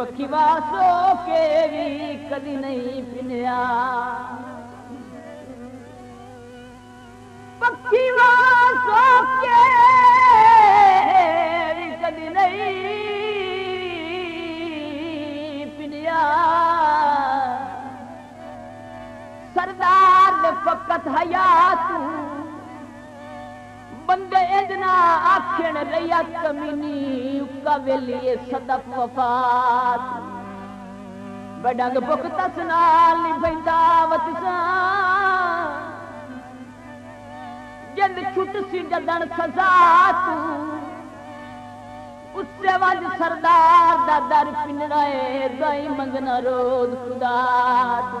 पखीवा सो के भी कभी नहीं पिनिया। पखीवा सो के कभी नहीं पिनिया। सरदार ने फकत हया तू बंदे इतना आखिण रैया कमीनी कवेलिए सदफ वफात। बडंग भुख तस नाल निभैंदा छुट सी जदन सजा तू। उससे वज सरदार दा दर दई मंगना रोज खुदा तू।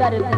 दर्द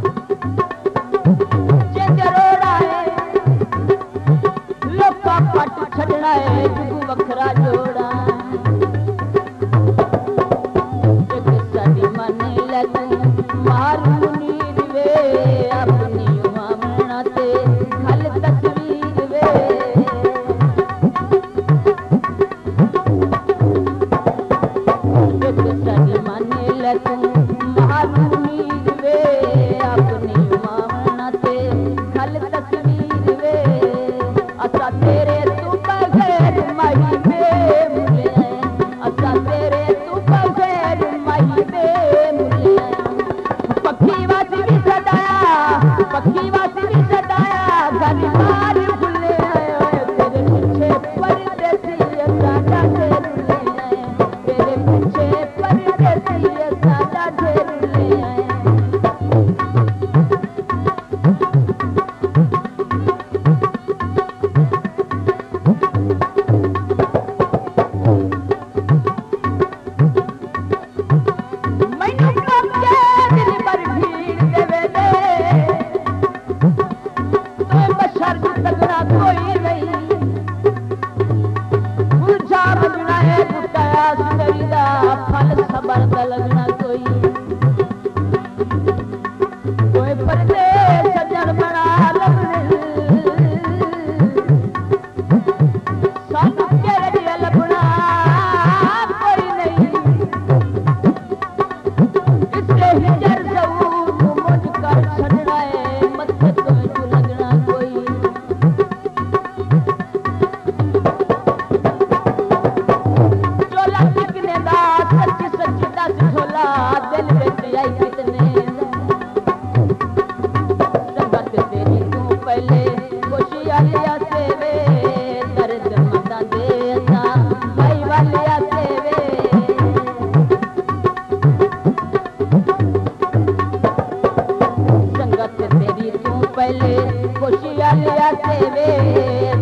se.